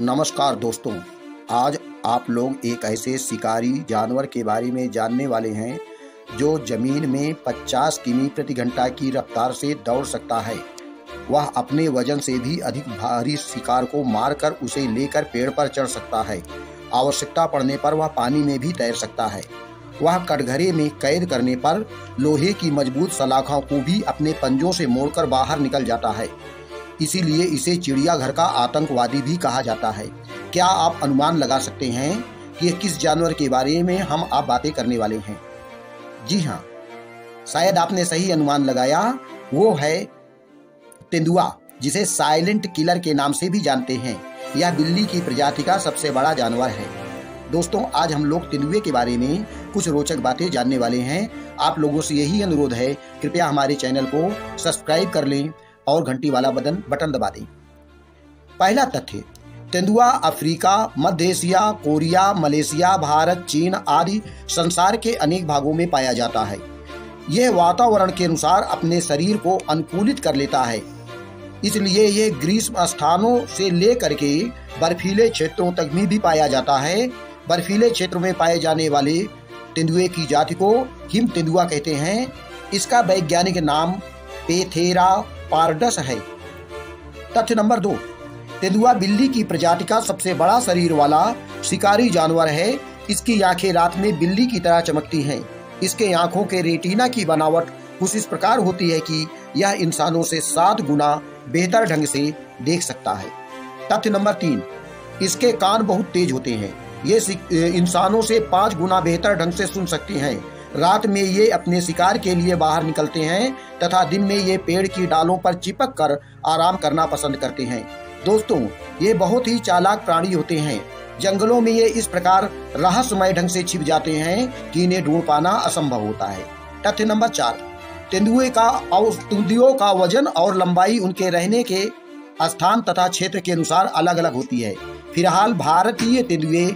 नमस्कार दोस्तों, आज आप लोग एक ऐसे शिकारी जानवर के बारे में जानने वाले हैं, जो ज़मीन में 50 किमी प्रति घंटा की रफ्तार से दौड़ सकता है। वह अपने वज़न से भी अधिक भारी शिकार को मारकर उसे लेकर पेड़ पर चढ़ सकता है। आवश्यकता पड़ने पर वह पानी में भी तैर सकता है। वह कटघरे में कैद करने पर लोहे की मज़बूत सलाखों को भी अपने पंजों से मोड़कर बाहर निकल जाता है। इसीलिए इसे चिड़ियाघर का आतंकवादी भी कहा जाता है। क्या आप अनुमान लगा सकते हैं कि किस जानवर के बारे में हम आप बातें करने वाले हैं? जी हाँ शायद आपने सही अनुमान लगाया, वो है तेंदुआ, जिसे साइलेंट किलर के नाम से भी जानते हैं। यह बिल्ली की प्रजाति का सबसे बड़ा जानवर है। दोस्तों, आज हम लोग तेंदुए के बारे में कुछ रोचक बातें जानने वाले हैं। आप लोगों से यही अनुरोध है, कृपया हमारे चैनल को सब्सक्राइब कर लें और घंटी वाला बटन बटन दबा दें। पहला तथ्य, तेंदुआ, अफ्रीका, मध्य एशिया, कोरिया, मलेशिया, भारत, चीन आदि संसार के अनेक भागों में पाया जाता है। यह वातावरण के अनुसार अपने शरीर को अनुकूलित कर लेता है। इसलिए यह ग्रीष्म स्थानों से लेकर के बर्फीले क्षेत्रों तक में भी पाया जाता है। बर्फीले क्षेत्र में पाए जाने वाले तेंदुए की जाति को हिम तेंदुआ कहते हैं। इसका वैज्ञानिक नाम पेथेरा पारडस है। तथ्य नंबर दो, तेंदुआ बिल्ली की प्रजाति का सबसे बड़ा शरीर वाला शिकारी जानवर है। इसकी आँखें रात में बिल्ली की तरह चमकती हैं। इसके आँखों के रेटिना की बनावट कुछ इस प्रकार होती है कि यह इंसानों से सात गुना बेहतर ढंग से देख सकता है। तथ्य नंबर तीन, इसके कान बहुत तेज होते हैं। ये इंसानों से पाँच गुना बेहतर ढंग से सुन सकते हैं। रात में ये अपने शिकार के लिए बाहर निकलते हैं तथा दिन में ये पेड़ की डालों पर चिपक कर आराम करना पसंद करते हैं। दोस्तों, ये बहुत ही चालाक प्राणी होते हैं। जंगलों में ये इस प्रकार रहस्यमय ढंग से छिप जाते हैं कि इन्हें ढूंढ पाना असंभव होता है। तथ्य नंबर चार, तेंदुए का और तेंदुओं का वज़न और लंबाई उनके रहने के स्थान तथा क्षेत्र के अनुसार अलग अलग होती है। फ़िलहाल भारतीय तेंदुए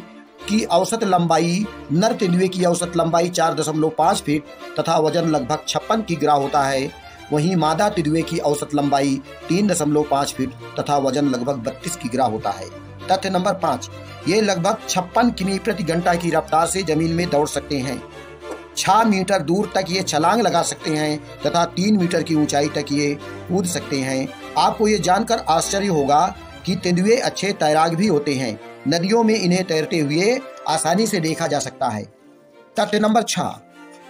की औसत लंबाई, नर तेंदुए की औसत लंबाई चार दशमलव पाँच फीट तथा वज़न लगभग छप्पन किग्रा होता है। वहीं मादा तेंदुए की औसत लंबाई तीन दशमलव पाँच फीट तथा वज़न लगभग बत्तीस किग्रा होता है। तथ्य नंबर पाँच, ये लगभग छप्पन किमी प्रति घंटा की रफ्तार से ज़मीन में दौड़ सकते हैं। छह मीटर दूर तक ये छलांग लगा सकते हैं तथा तीन मीटर की ऊंचाई तक ये कूद सकते हैं। आपको ये जानकर आश्चर्य होगा कि तेंदुए अच्छे तैराक भी होते हैं। नदियों में इन्हें तैरते हुए आसानी से देखा जा सकता है। तथ्य नंबर छह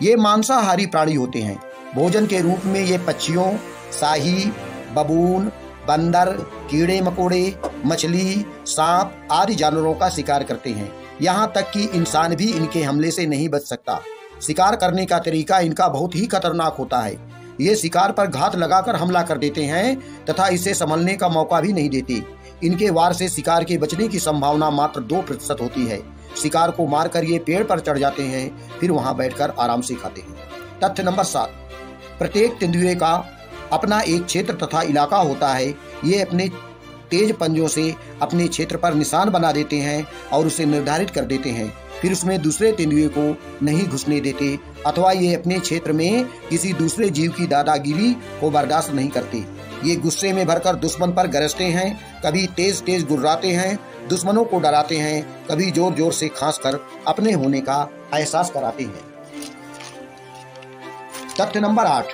ये मांसाहारी प्राणी होते हैं। भोजन के रूप में ये पक्षियों, शाही, बबून, बंदर, कीड़े मकोड़े, मछली, सांप आदि जानवरों का शिकार करते हैं। यहाँ तक कि इंसान भी इनके हमले से नहीं बच सकता। शिकार करने का तरीका इनका बहुत ही खतरनाक होता है। ये शिकार पर घात लगाकर हमला कर देते हैं तथा इसे संभलने का मौका भी नहीं देते। इनके वार से शिकार के बचने की संभावना मात्र दो प्रतिशत होती है। शिकार को मारकर ये पेड़ पर चढ़ जाते हैं, फिर वहाँ बैठकर आराम से खाते हैं। तथ्य नंबर सात। प्रत्येक तेंदुए का अपना एक क्षेत्र तथा इलाका होता है। ये अपने तेज पंजों से अपने क्षेत्र पर निशान बना देते हैं और उसे निर्धारित कर देते हैं। फिर उसमें दूसरे तेंदुए को नहीं घुसने देते, अथवा ये अपने क्षेत्र में किसी दूसरे जीव की दादागिरी को बर्दाश्त नहीं करते। ये गुस्से में भरकर दुश्मन पर गरजते हैं, कभी तेज तेज गुर्राते हैं, दुश्मनों को डराते हैं, कभी ज़ोर ज़ोर से खास कर अपने होने का एहसास कराते हैं। तथ्य नंबर आठ।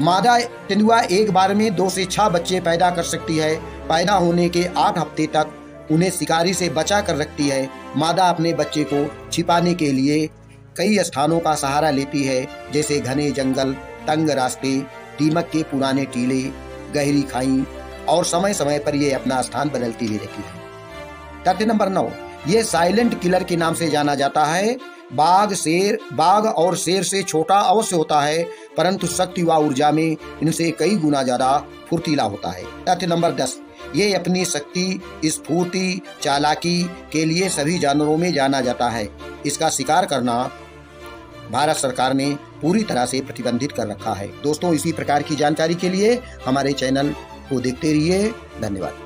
मादा तेंदुआ एक बार में दो से छह बच्चे पैदा कर सकती है। पैदा होने के आठ हफ़्ते तक उन्हें शिकारी से बचा कर रखती है। मादा अपने बच्चे को छिपाने के लिए कई स्थानों का सहारा लेती है, जैसे घने जंगल, तंग रास्ते, दीमक के पुराने टीले, गहरी खाई और समय समय पर यह अपना स्थान बदलती भी रहती है। तथ्य नंबर नौ, ये साइलेंट किलर के नाम से जाना जाता है। बाघ शेर, बाघ और शेर से छोटा अवश्य होता है, परंतु शक्ति व ऊर्जा में इनसे कई गुना ज़्यादा फुर्तीला होता है। तथ्य नंबर दस, ये अपनी शक्ति स्फूर्ति चालाकी के लिए सभी जानवरों में जाना जाता है। इसका शिकार करना भारत सरकार ने पूरी तरह से प्रतिबंधित कर रखा है। दोस्तों, इसी प्रकार की जानकारी के लिए हमारे चैनल को देखते रहिए। धन्यवाद।